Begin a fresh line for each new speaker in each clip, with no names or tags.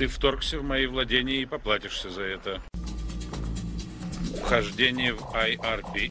Ты вторгся в мои владения и поплатишься за это. Вхождение в IRP.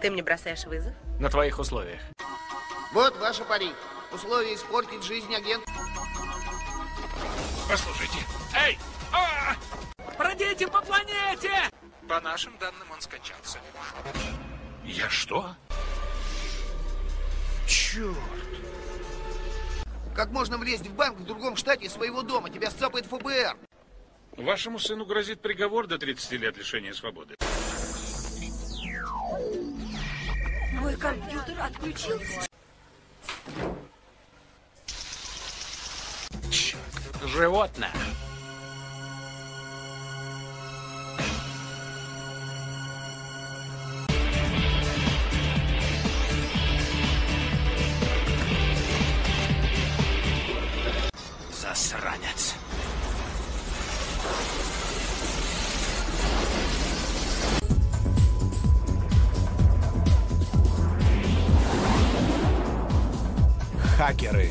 Ты мне бросаешь вызов?
На твоих условиях.
Вот ваша пари. Условия испортить жизнь агент.
Послушайте. Эй! А!
Пройдите по планете!
По нашим данным, он скончался. Я что? Черт!
Как можно влезть в банк в другом штате своего дома? Тебя сцапает ФБР.
Вашему сыну грозит приговор до 30 лет лишения свободы.
Компьютер отключился.
Животное.
Хакеры